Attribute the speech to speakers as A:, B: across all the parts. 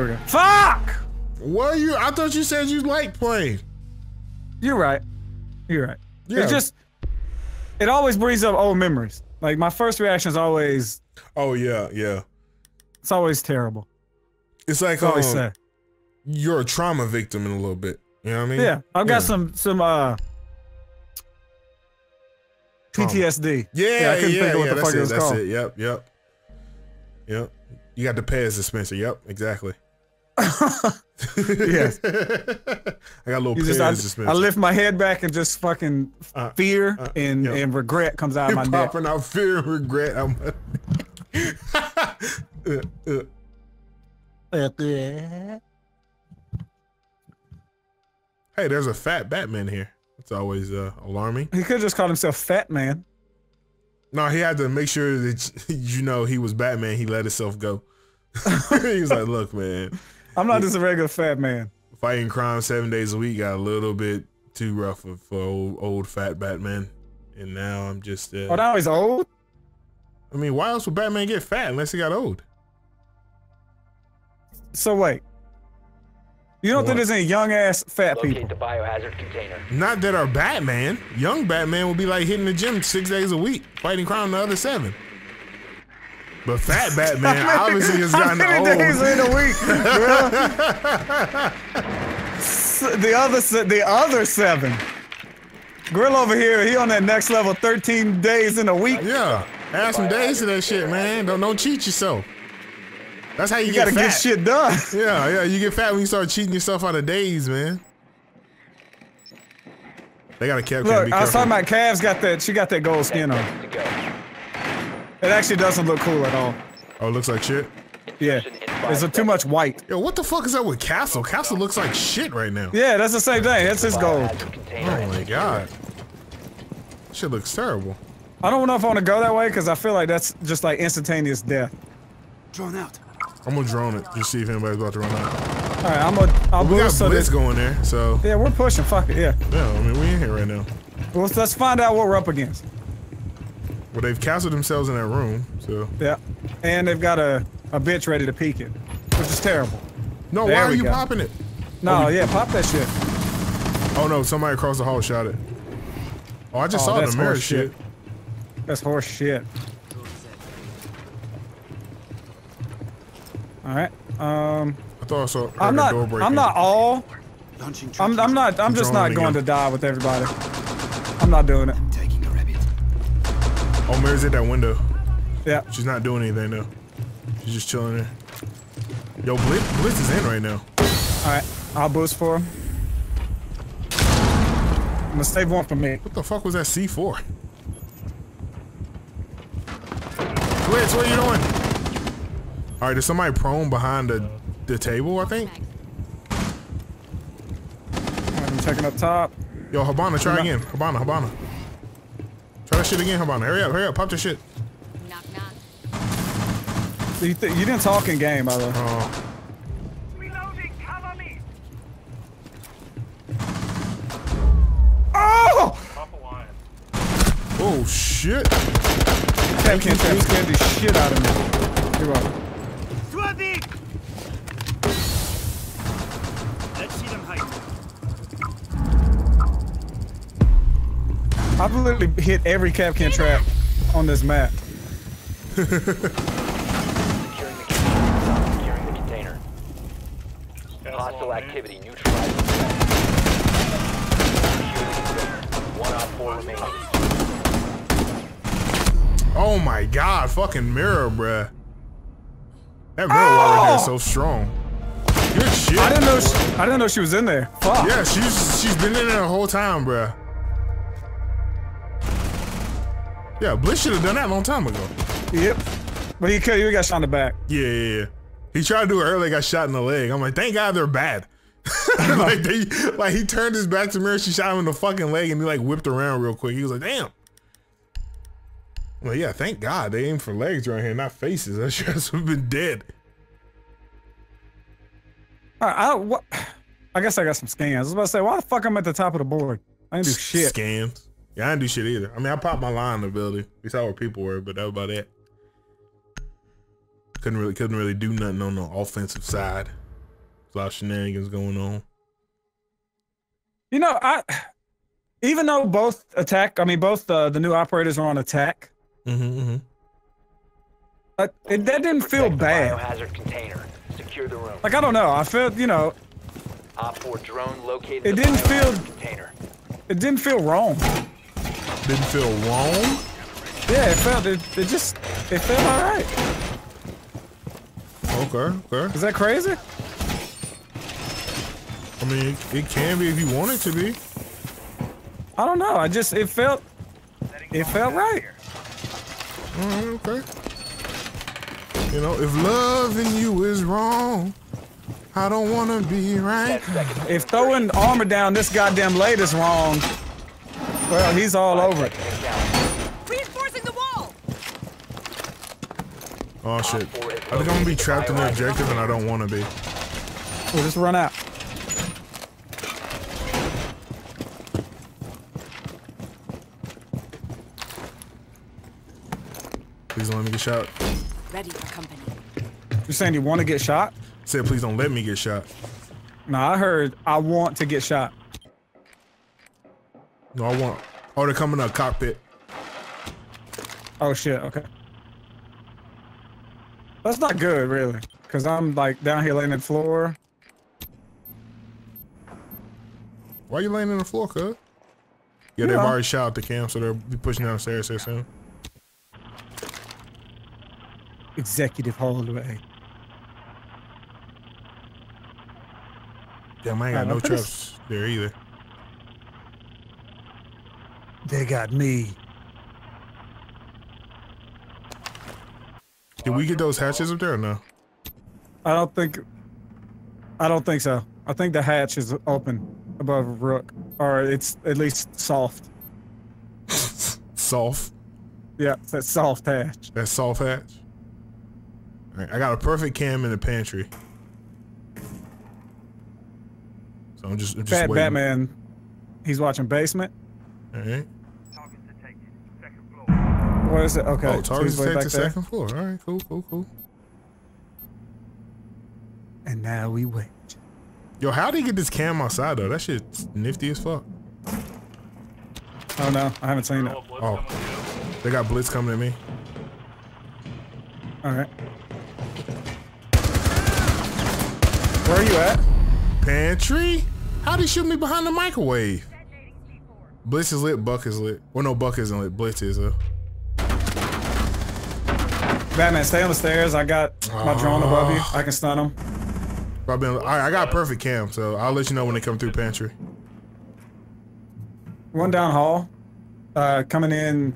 A: There we go. Fuck!
B: What you? I thought you said you like playing.
A: You're right. You're right.
B: Yeah.
A: It just, it always brings up old memories. Like my first reaction is always,
B: Oh yeah, yeah.
A: it's always terrible.
B: It's like
A: It's always
B: um,
A: sad.
B: you're a trauma victim in a little bit. You know what I mean?
A: Yeah, I've got
B: Yeah.
A: some some uh
B: Trauma.
A: PTSD.
B: Yeah,
A: Yeah, I
B: yeah,
A: couldn't
B: yeah.
A: think of what the
B: that's
A: fuck it
B: it.
A: was
B: that's
A: called.
B: it. Yep, yep, yep. You got the Pez dispenser. Yep, exactly.
A: Yes.
B: I got a little
A: just, I. I lift my head back and just fucking
B: Uh,
A: fear
B: uh,
A: and
B: yeah.
A: and regret comes out of my neck.
B: popping out fear and regret. I'm Uh, uh. Hey, there's a fat Batman here. It's always uh, alarming.
A: He could just call himself Fat Man.
B: No, he had to make sure that you know he was Batman. He let himself go. he was like, "Look, man,
A: I'm not just a regular fat man.
B: fighting crime seven days a week got a little bit too rough for, for old, old fat Batman, and now I'm just. Uh,
A: Oh, now he's old.
B: I mean, why else would Batman get fat unless he got old?
A: So wait, you don't
B: What?
A: think there's any young ass fat
C: Locate
A: people?
C: the biohazard container.
B: Not that are Batman. Young Batman will be like hitting the gym six days a week, fighting crime the other seven. But fat Batman obviously has
A: How
B: gotten
A: many days in a week? The other the other seven. Grill over here, he on that next level, 13 days in a week.
B: Yeah, add some days to that shit, man. Don't don't cheat yourself. That's how you,
A: You
B: get
A: gotta
B: fat.
A: get shit done.
B: Yeah, yeah. You get fat when you start cheating yourself out of days, man. They got a cap.
A: Look, I was talking about Cavs got that. She got that gold skin on.
C: Seconds to go.
A: It actually doesn't look cool at all.
B: Oh, it looks like shit.
A: Yeah,
C: Insertion in five
A: there's a, too much white.
B: Yo, what the fuck is up with Castle? Castle looks like shit right now.
A: Yeah, that's the same thing. That's his gold.
B: Oh my god. Shit looks terrible.
A: I don't know if I want to go that way because I feel like that's just like instantaneous death.
D: Drawn out.
B: I'm gonna drone it just see if anybody's about to run out.
A: All right, I'm gonna. I'll
B: We got
A: boost so
B: Blitz
A: that.
B: going there, so
A: Yeah, we're pushing. Fuck it. Yeah.
B: yeah. I mean, we in here right now.
A: Well, let's, let's find out what we're up against.
B: Well, they've castled themselves in that room, so
A: Yeah, and they've got a a bitch ready to peek it, which is terrible.
B: no.
A: There
B: why are you
A: go.
B: popping it?
A: No, yeah, pop that shit.
B: Oh no, somebody across the hall shot it. Oh, I just
A: Oh,
B: saw
A: that's
B: the mirror
A: horse
B: shit.
A: shit. That's horse shit. All right. Um,
B: I thought I saw heard
A: I'm
B: a
A: not.
B: door breaking.
A: I'm not all. I'm. I'm not. I'm just not going to die with everybody. I'm not doing it.
B: Mary's at that window.
A: Yeah.
B: She's not doing anything though. She's just chilling there. Yo, Blitz, Blitz is in right now.
A: All right. I'll boost for him. I'm gonna save one for me.
B: What the fuck was that C4? Blitz, what are you doing? All right, there's somebody prone behind the the table, I think.
A: I'm checking up top.
B: Yo, Hibana, try again. Hibana, Hibana. Try that shit again, Hibana. Hurry up, hurry up, pop the shit.
E: Knock knock.
A: You, th- you didn't talk in game, by the way.
B: Oh,
A: Oh!
B: oh shit.
A: Kapkan trap scared the shit out of me. You're welcome.
D: Swabbing!
A: I've literally hit every Kapkan trap on this map.
C: Securing the container. Securing the container. Hostile activity neutralized. Secure the container. One op four remaining.
B: Oh my god, fucking mirror, bruh. That mirror wall right there is so strong. Good shit.
A: I didn't know. She, I didn't know she was in there. Fuck.
B: Yeah, she's she's been in there the whole time, bruh. Yeah, Blitz should have done that a long time ago.
A: Yep. But he could. He got shot in the back.
B: Yeah, yeah, yeah. He tried to do it earlier, got shot in the leg. I'm like, thank God they're bad. Uh-huh. like they, like he turned his back to Mirror, she shot him in the fucking leg, and he like whipped around real quick. He was like, damn. I'm yeah, thank God they aim for legs around here, not faces. That shit would have been dead.
A: All right, I, what, I guess I got some scans. I was about to say, why the fuck I'm at the top of the board? I didn't do shit.
B: Scans. Yeah, I didn't do shit either. I mean, I popped my Lion ability. We saw where people were, but that was about it. Couldn't really, couldn't really do nothing on the offensive side. a lot of shenanigans going on.
A: You know, I even though both attack, I mean, both the the new operators are on attack.
B: Mm-hmm, mm-hmm.
A: Uh, it, that didn't feel bad.
C: Biohazard container. Secure the room.
A: Like I don't know. I felt you know,
C: Op 4 drone located
A: It didn't feel-
C: container.
A: it didn't feel wrong.
B: Didn't feel wrong.
A: Yeah, it felt it, it just it felt all right.
B: Okay, okay.
A: Is that crazy?
B: I mean, it, it can be if you want it to be.
A: I don't know. I just it felt it felt right.
B: Alright, okay. You know, if loving you is wrong, I don't wanna be right.
A: If throwing armor down this goddamn late is wrong, well, he's all
C: Five
A: over it.
C: seconds and counting.
E: Reinforcing the wall!
B: Oh shit. I think I'm gonna be trapped in the objective and I don't wanna be.
A: We'll just run out.
B: Please don't let me get shot.
E: Ready for company.
A: You're saying you want to get shot?
B: Said please don't let me get shot.
A: No, I heard I want to get shot.
B: No, I want. Oh, they're coming to a cockpit.
A: Oh shit. Okay. That's not good, really, because I'm like down here laying on the floor.
B: Why are you laying on the floor, cuz? Yeah, they've already shot out the cam, so they'll be pushing downstairs here soon.
A: Executive hallway.
B: Damn, I ain't got no traps there either.
A: They got me.
B: Did we get those hatches up there or no?
A: I don't think. I don't think so. I think the hatch is open above Rook, or it's at least soft.
B: Soft.
A: Yeah, it's that soft hatch.
B: That soft hatch. I got a perfect cam in the pantry. So I'm just, I'm just
A: Fat
B: waiting.
A: Batman. He's watching basement.
B: Alright.
A: What is it? Okay.
B: Oh,
A: so
B: target's
A: he's way back
B: the
A: there.
B: second floor. Alright, cool, cool, cool.
A: And now we wait.
B: Yo, how did he get this cam outside though? That shit's nifty as fuck.
A: Oh no, I haven't seen it.
B: Oh. They got blitz coming at me.
A: All right. Where are you at?
B: Pantry? How'd he shoot me behind the microwave? Blitz is lit, Buck is lit. Well, no, Buck isn't lit. Blitz is, uh.
A: Batman, stay on the stairs. I got my drone above you. I can stun him.
B: I've been, I, I got perfect cam, so I'll let you know when they come through pantry.
A: One down hall. Uh, coming in.
F: In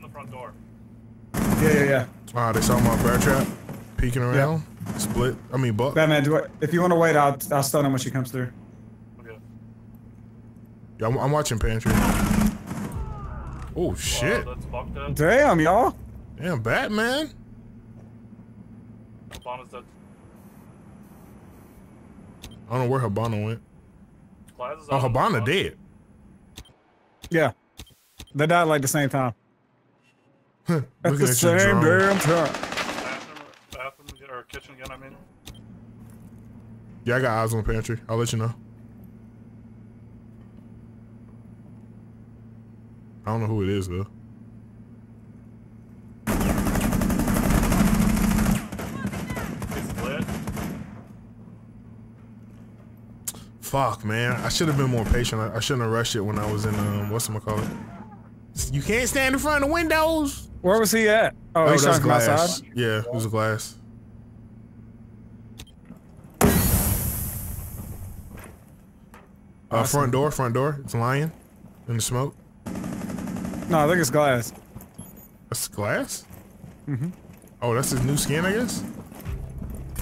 F: the front door.
A: Yeah, yeah, yeah.
B: Ah, they saw my bear trap peeking around. Split. I mean, Buck.
A: Batman, do it. If you want to wait, I'll I'll stun him when she comes through.
F: Okay.
B: Yeah, I'm, I'm watching pantry. Oh shit!
F: Dead.
A: Damn, y'all.
B: Damn, Batman.
F: Lana's dead.
B: I don't know where Hibana went.
F: Plaz is
B: Oh,
F: out
B: Hibana
F: front.
B: dead.
A: Yeah. They died like the same time. At the same damn time.
F: Bathroom, bathroom or kitchen again. I mean.
B: Yeah, I got eyes on the pantry. I'll let you know. I don't know who it is though.
F: It's lit.
B: Fuck, man. I should have been more patient. I, I shouldn't have rushed it when I was in um, what's it call it? You can't stand in front of the windows.
A: Where was he at? Oh,
B: Oh,
A: he's
B: that's
A: trying to come
B: glass.
A: outside.
B: Yeah, it was glass. Uh, front door, front door. It's lying in the smoke.
A: No, I think it's glass.
B: That's glass. Mm-hmm. Oh, that's his new skin, I guess.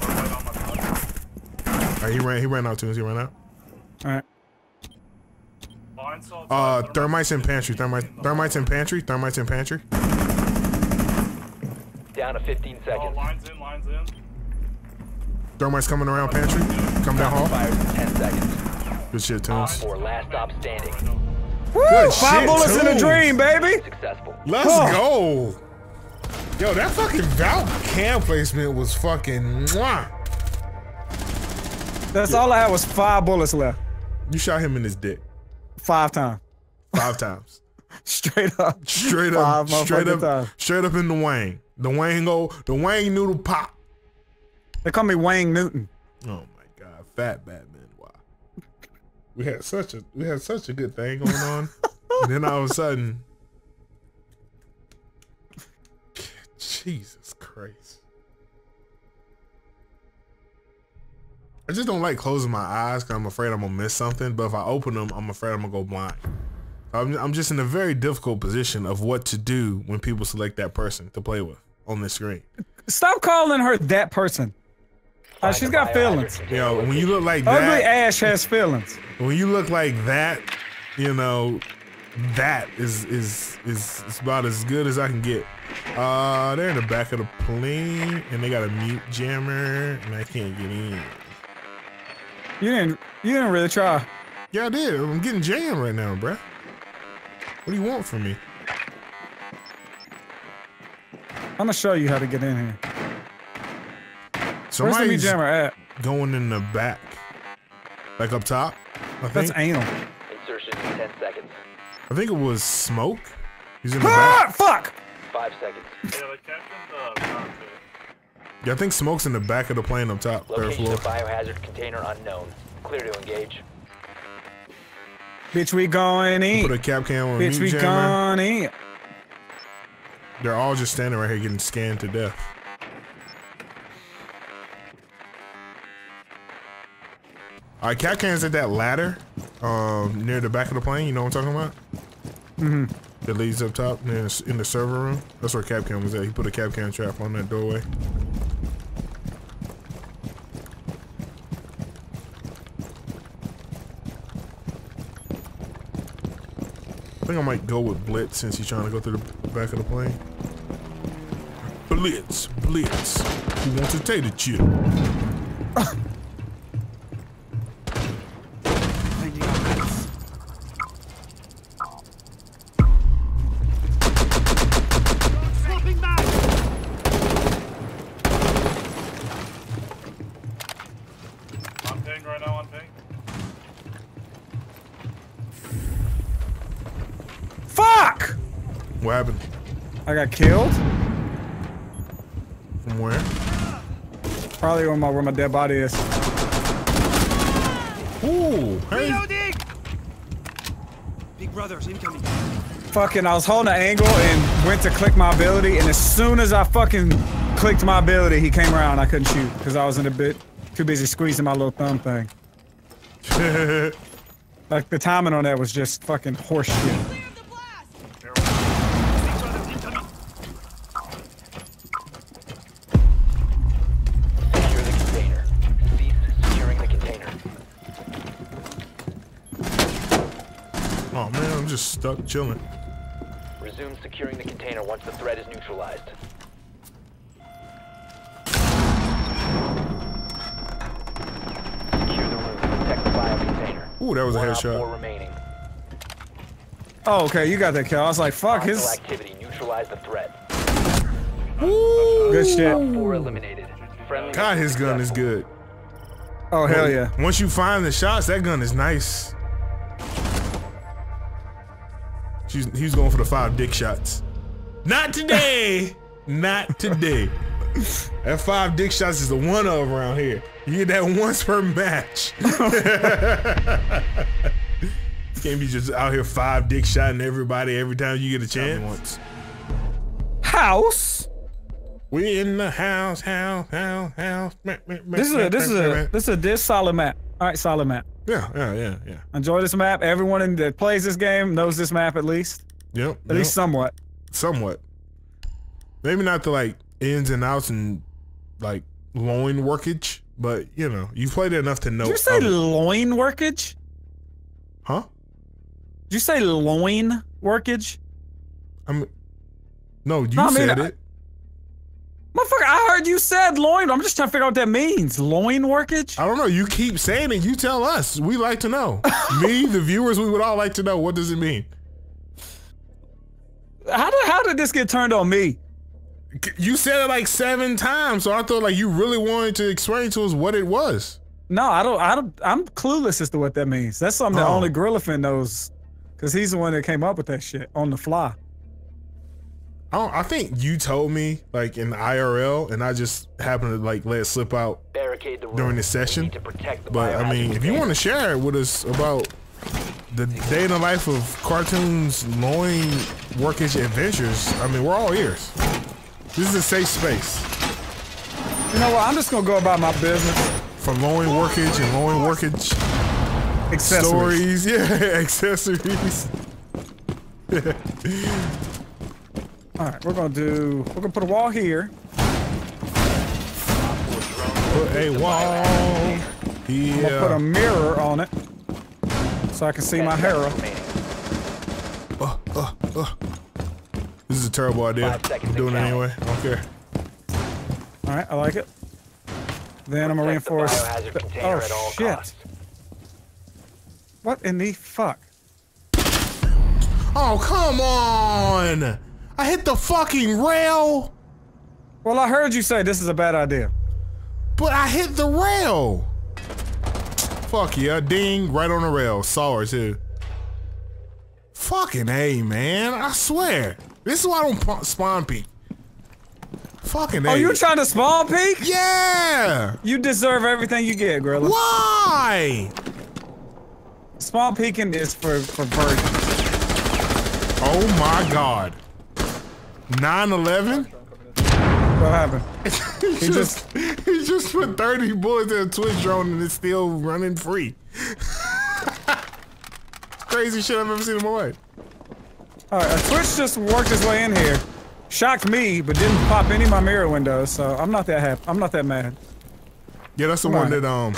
F: Right on my front.
B: All right, he ran. He ran out too. He ran out.
A: All right.
B: Uh, thermites in pantry. Thermite, thermites in pantry. Thermites in pantry.
C: Down to 15
F: Oh,
C: seconds.
F: lines in, lines in.
B: Thermites coming around pantry. Come down hall.
C: Fires in 10 seconds.
B: Good shit,
C: Op 4 last stop standing.
A: Woo!
B: Good
A: Five
B: shit,
A: bullets in a dream, baby.
C: Successful.
B: Let's
A: Oh.
B: go. Yo, that fucking Valk cam placement was fucking mwah.
A: That's all I had was five bullets left.
B: You shot him in his dick
A: Five times.
B: five times.
A: Straight up.
B: Straight
A: Five
B: up, straight up,
A: times.
B: straight up in the wang. The wang go, the wang noodle pop.
A: They call me Wang Newton.
B: Oh my god, fat Batman! Wow, we had such a we had such a good thing going on, and then all of a sudden, Jesus Christ! I just don't like closing my eyes because I'm afraid I'm gonna miss something. But if I open them, I'm afraid I'm gonna go blind. I'm, I'm just in a very difficult position of what to do when people select that person to play with on the screen.
A: Stop calling her that person. Uh,
C: Find
A: she's
C: the
A: got feelings.
C: container
B: You know, when you look like
A: Ugly
B: that,
A: Ash has feelings.
B: when you look like that, you know, that is is is, is about as good as I can get. Uh, they're in the back of the plane, and they got a mute jammer, and I can't get in.
A: You didn't. You didn't really try.
B: Yeah, I did. I'm getting jammed right now, bruh. What do you want from me?
A: I'm gonna show you how to get in here. Where's the meat
B: Somebody's
A: jammer at?
B: going in the back, like up top. I
A: That's
B: think.
A: anal.
C: Insertion in 10 seconds.
B: I think it was smoke. He's in the
A: Ah,
B: back.
A: fuck!
C: 5 seconds.
F: Yeah, they captained the cockpit.
B: Yeah, I think smoke's in the back of the plane up top, third
C: Location
B: floor.
C: of biohazard container unknown. Clear to engage.
A: Bitch, we going in.
B: Put a Kapkan on
A: Bitch, we
B: jammer.
A: gonna eat.
B: They're all just standing right here getting scanned to death. All right, Kapkan's at that ladder, um, near the back of the plane. You know what I'm talking about? Mm-hmm. That leads up top in the, in the server room. That's where Kapkan was at. He put a Kapkan trap on that doorway. Think I might go with Blitz since he's trying to go through the back of the plane. Blitz, Blitz. Who wants a tater chip?
A: Probably where my where my dead body is.
B: Ooh, hey.
D: Reloading! Big brothers incoming.
A: Fucking, I was holding an angle and went to click my ability, and as soon as I fucking clicked my ability, he came around. I couldn't shoot because I was in a bit too busy squeezing my little thumb thing. Like the timing on that was just fucking horseshit.
B: Stuck chilling.
C: Resume securing the container once the threat is neutralized. Secure the room. Protect the bio container.
B: Ooh, that was a
C: One four
B: headshot.
C: remaining.
A: Oh, okay, you got that kill. I was like, fuck,
C: Hostile
A: his
C: activity. Neutralize the threat.
A: good shit.
C: Op four eliminated. Friendly
B: God, his gun is good.
A: Oh hell yeah.
B: Once you find the shots, that gun is nice. She's, he's going for the five dick shots. Not today. Not today. That five dick shots is the one of around here. You get that once per match. Can't be just out here five dick shotting everybody every time you get a chance.
A: House.
B: We in the house, house, house, house.
A: This is a this is a this is a this solid map. All right, solid map.
B: yeah, yeah, yeah, yeah.
A: Enjoy this map. Everyone in, that plays this game knows this map at least,
B: Yep.
A: at least somewhat.
B: somewhat. Maybe not the like ins and outs and like loin workage, but you know, you've played it enough to know.
A: Did you say loin workage?
B: huh?
A: Did you say loin workage?
B: I'm. No, you
A: No, I mean,
B: said
A: I-
B: it.
A: Motherfucker, I heard you said loin. I'm just trying to figure out what that means. Loin workage?
B: I don't know. You keep saying it. You tell us. We like to know. Me, the viewers, we would all like to know. What does it mean?
A: How did how did this get turned on me?
B: You said it like seven times, so I thought like you really wanted to explain to us what it was.
A: No, I don't. I don't. I'm clueless as to what that means. That's something that
B: Oh.
A: only Gorillaphent knows, because he's the one that came up with that shit on the fly.
B: I, don't, I think you told me like in the IRL, and I just happened to like let it slip out.
C: Barricade the room.
B: During this session,
C: to protect the
B: But I mean, if you want to share it with us about the day in the life of Cartoonz, loin workage adventures, I mean, we're all ears. This is a safe space
A: You know what? I'm just gonna go about my business.
B: for loin workage and loin workage
A: Accessories.
B: stories. Yeah, accessories.
A: All right, we're gonna do. We're gonna put a wall here.
B: Put a wall.
A: I'm gonna put a mirror on it, so I can see my
C: Ten
A: Hera.
C: seconds remaining.
B: This is a terrible idea.
C: Five seconds
B: I'm doing it anyway. I don't care.
A: All right, I like it. Then I'm gonna reinforce.
C: biohazard
A: the-
C: container
A: oh shit!
C: costs.
A: What in the fuck?
B: Oh, come on. I hit the fucking rail,
A: Well, I heard you say this is a bad idea.
B: but I hit the rail. Fuck yeah, ding, right on the rail. Saw her too. Fucking A, man. I swear. This is why I don't pa- spawn peek. Fucking oh, A.
A: Oh, you trying to spawn peek?
B: Yeah.
A: You deserve everything you get, Gorilla.
B: Why?
A: Spawn peeking is for for virgins.
B: Oh my god. 9-11?
A: What happened?
B: He just he just put 30 bullets in a Twitch drone and it's still running free. Crazy shit I've ever seen in my life.
A: All right, a Twitch just worked his way in here, shocked me, but didn't pop any of my mirror windows. So I'm not that happy. I'm not that mad.
B: Yeah, that's the
A: Come
B: one
A: on.
B: that um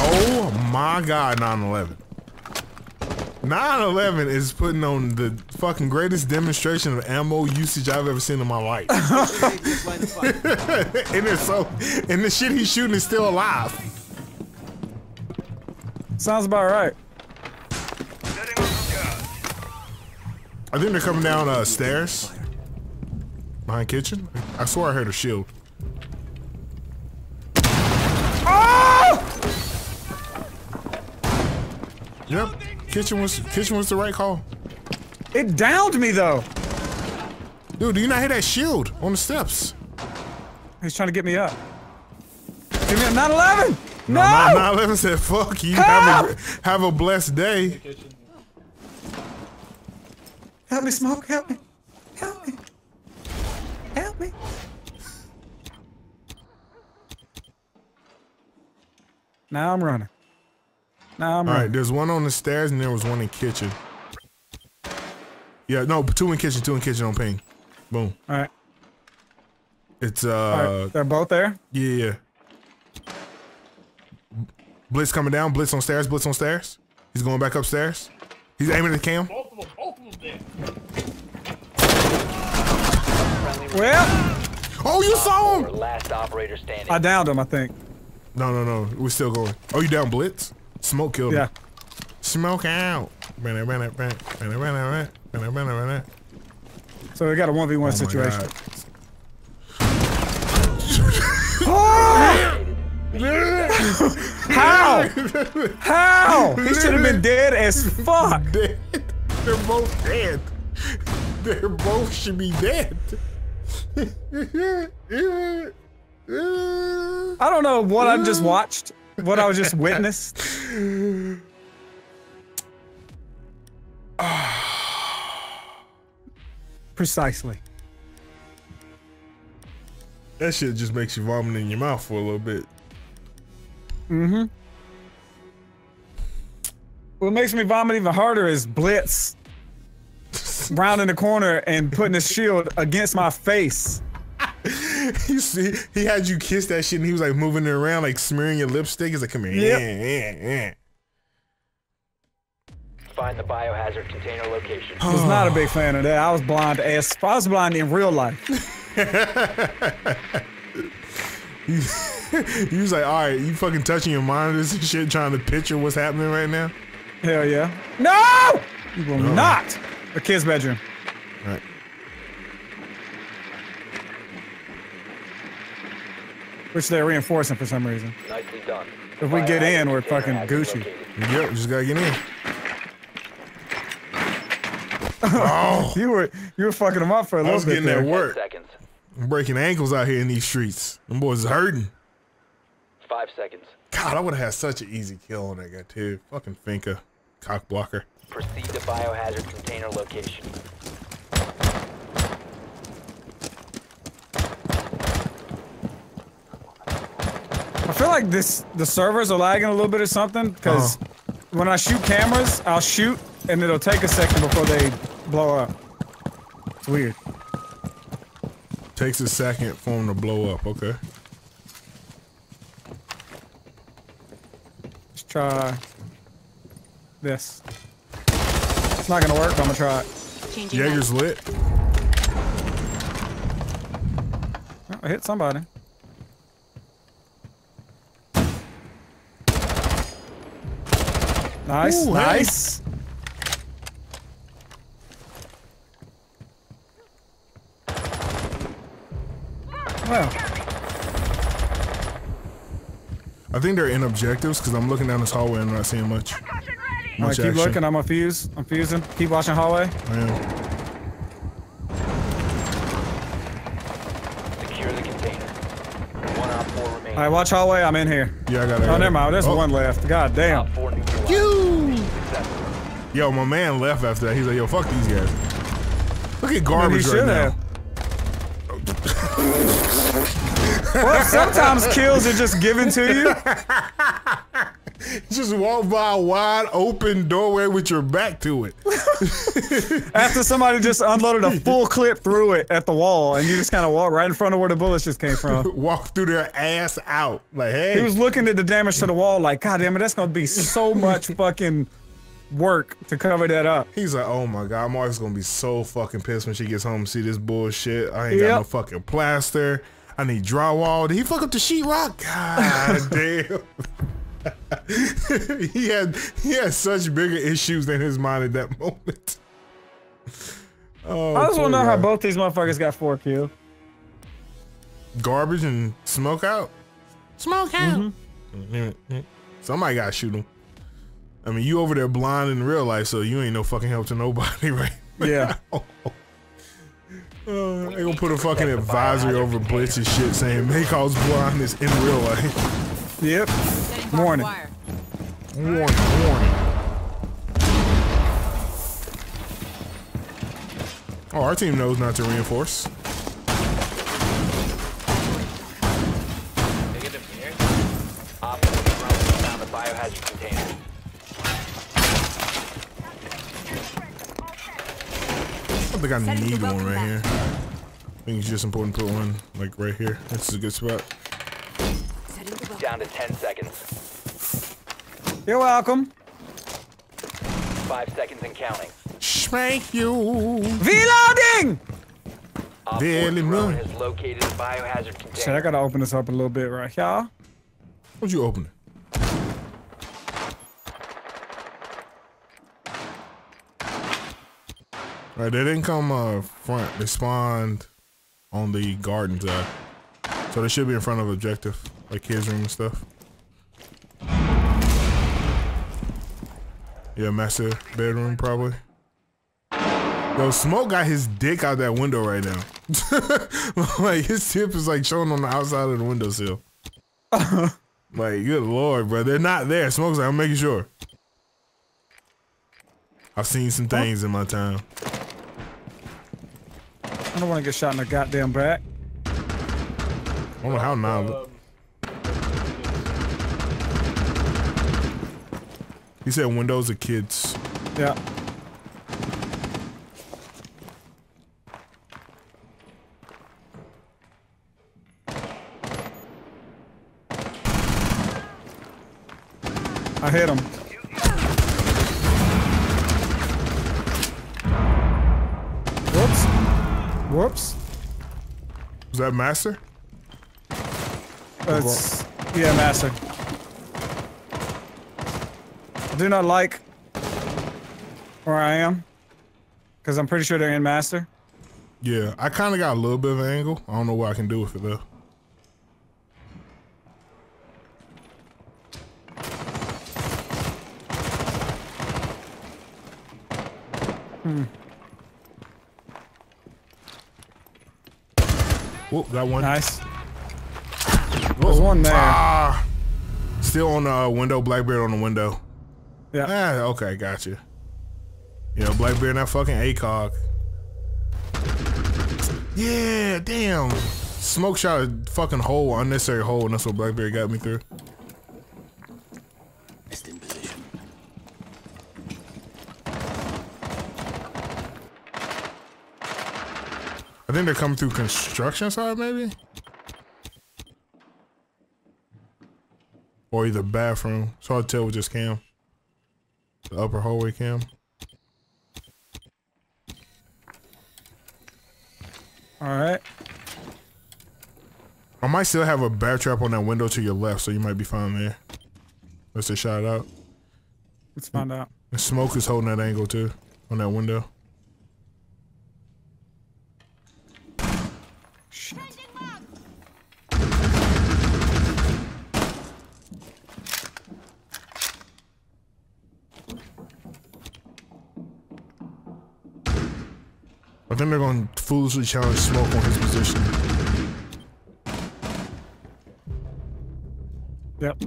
B: Oh my god, 9-11. 9-11 is putting on the fucking greatest demonstration of ammo usage I've ever seen in my life.
D: Line of fire.
B: and it's so and the shit he's shooting is still alive.
A: Sounds about right.
B: I think they're coming down uh, stairs. Behind kitchen? I swear I heard a shield.
A: Oh!
B: Yep. Kitchen was kitchen was the right call.
A: It downed me though.
B: Dude, do you not hear that shield on the steps?
A: He's trying to get me up. Give me a 911. No!
B: Nah, nah, 11 said, fuck you. Have a, have a blessed day.
A: Help me, smoke. Help me. Help me. Help me. Now I'm running. Now I'm
B: All right,
A: running.
B: there's one on the stairs and there was one in kitchen. Yeah, no, two in kitchen, two in kitchen on ping. Boom.
A: All right.
B: It's uh
A: right. They're both there.
B: yeah, yeah. Blitz coming down, Blitz on stairs, Blitz on stairs. He's going back upstairs. He's aiming at the cam.
F: Both of them, both of them dead.
A: Well,
B: Oh, you saw him!
C: last operator standing.
A: I downed him, I think.
B: No, no, no. We're still going. Oh, you down Blitz? Smoke killed him.
A: Yeah.
B: Smoke out. Oh
A: So we got a 1v1
B: my
A: situation. How? How? He should have been dead as fuck.
B: dead. They're both dead. They both should be dead.
A: I don't know what I just watched, what I was just witnessed. Precisely.
B: that shit just makes you vomit in your mouth for a little bit. Mm-hmm.
A: What makes me vomit even harder is Blitz rounding the corner and putting his shield against my face.
B: You see, he had you kiss that shit and he was like moving it around, like smearing your lipstick. He's like, come here.
A: Yep.
B: Yeah, yeah, yeah.
C: Find the biohazard container location.
A: I was not a big fan of that. I was blind as I was blind in real life.
B: He was like, all right, you fucking touching your monitors and shit, trying to picture what's happening right now.
A: Hell yeah. No! You will not. A kid's bedroom.
B: All right.
A: Which they're reinforcing for some reason.
C: Nicely done.
A: If we get in, we're fucking Gucci.
C: located.
B: Yep, just gotta get in. oh,
A: You were you were fucking them up for a little bit.
B: I was
A: bit
B: getting
A: there.
B: that work.
C: seconds.
B: I'm breaking ankles out here in these streets. Them boys is hurting.
C: Five seconds.
B: God, I would have had such an easy kill on that guy too. Fucking Finka, cock blocker.
C: Proceed to biohazard container location.
A: Feel like this the servers are lagging a little bit or something because
B: Uh-huh.
A: when I shoot cameras, I'll shoot and it'll take a second before they blow up. It's weird.
B: Takes a second for them to blow up. Okay.
A: Let's try this. It's not gonna work, I'm gonna try it.
E: Changing
B: Jaeger's lit.
A: Oh, I hit somebody. Nice,
B: Ooh, hey.
A: nice. Well,
B: I think they're in objectives because I'm looking down this hallway and I'm not seeing much.
A: all right,
B: Much
A: keep
B: action.
A: looking. I'm a fuse. I'm fusing. Keep watching hallway.
B: I am.
C: Secure the container. One op four remaining.
A: All right, watch hallway. I'm in here.
B: Yeah, I got it.
A: Oh, never mind. There's
B: Oh,
A: one left. God damn.
C: Op four neutralized.
B: You. Yo, my man left after that. He's like, yo, fuck these guys. Look at
A: I mean,
B: garbage right
A: should
B: now.
A: well, sometimes kills are just given to you.
B: Just walk by a wide open doorway with your back to it.
A: After somebody just unloaded a full clip through it at the wall, and you just kind of walk right in front of where the bullets just came from.
B: Walk through their ass out. Like, hey.
A: He was looking at the damage to the wall, like, God damn it, that's gonna be so much fucking work to cover that up.
B: He's like, oh my god, Mark's gonna be so fucking pissed when she gets home and see this bullshit. I ain't got no fucking plaster. I need drywall. Did he fuck up the sheetrock? God damn. he had he had such bigger issues than his mind at that moment. Oh,
A: I just
B: poor
A: wanna know how both these motherfuckers got four kills.
B: garbage and smoke out. Smoke out.
A: Mm-hmm.
B: Mhm. Somebody gotta shoot him. I mean, you over there blind in real life, so you ain't no fucking help to nobody, right?
A: Yeah.
B: Uh, they gonna put a fucking advisory over Blitz and shit saying may cause blindness in real life.
A: Yep.
E: Setting barbed
A: Morning.
E: wire.
B: Warning, warning. Oh, our team knows not to reinforce.
C: Op four drone found the biohazard container.
B: I think I
E: Setting
B: need one right
E: back.
B: here. I think it's just important to put one like right here. This is a good spot.
E: Setting the welcome.
C: Down to ten seconds.
A: You're welcome.
C: Five seconds and counting.
B: Spank you.
A: Reloading!
C: Op
B: Really,
C: four has located a biohazard container.
A: Shit, I gotta open this up a little bit right here.
B: What'd you open it? Alright, they didn't come uh front. They spawned on the garden side. So they should be in front of objective, like kids room and stuff. Yeah, master bedroom probably. Yo, Smoke got his dick out that window right now. like his tip is like showing on the outside of the windowsill. Like, good lord, bro. They're not there. Smoke's like, I'm making sure. I've seen some things in my time.
A: I don't wanna get shot in the goddamn back.
B: I don't know how now. He said windows are kids.
A: Yeah. I hit him. Whoops. Whoops.
B: Was that master?
A: That's yeah, master do not like where I am because I'm pretty sure they're in master.
B: Yeah, I kind of got a little bit of an angle. I don't know what I can do with it though. Hmm. Whoop, got one.
A: Nice. There's one there.
B: Ah, still on the window, Blackbeard on the window.
A: Yeah.
B: Ah, okay, gotcha. You know, Blackbeard not fucking ACOG. Yeah, damn. Smoke shot a fucking hole, unnecessary hole, and that's what Blackbeard got me through. I think they're coming through construction side, maybe? Or either bathroom. It's hard to tell with this cam. The upper hallway cam.
A: All right.
B: I might still have a bear trap on that window to your left, so you might be fine there. Let's just shot it out.
A: Let's find out.
B: And smoke is holding that angle too on that window. I think they're going to foolishly challenge smoke on his position.
A: Yep.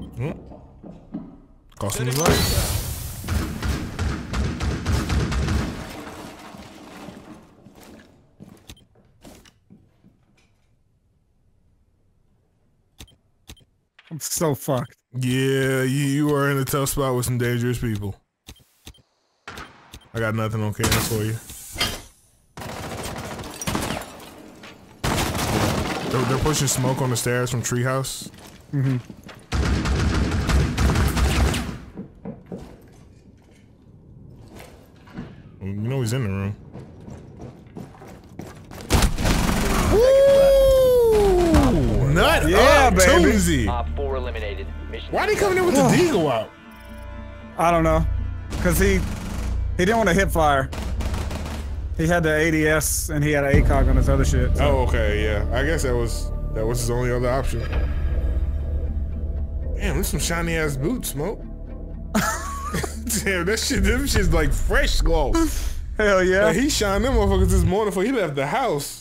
B: Cost him his life.
A: I'm so fucked.
B: Yeah, you, you are in a tough spot with some dangerous people. I got nothing on camera for you. They're, they're pushing smoke on the stairs from Treehouse. Mm-hmm. You know he's in the room. Ooh, nut
A: Yeah,
B: up,
A: baby.
B: Toomsy.
C: Op 4 eliminated. Mission
B: Why they coming in with the deagle out?
A: I don't know, cause he he didn't want to hip fire. He had the ADS and he had an ACOG on his other shit. so-
B: Oh, okay, yeah. I guess that was that was his only other option. Damn, there's some shiny ass boots, smoke. Damn, that shit, them shit's like fresh glow.
A: Hell yeah.
B: Like, he shined them motherfuckers this morning before he left the house.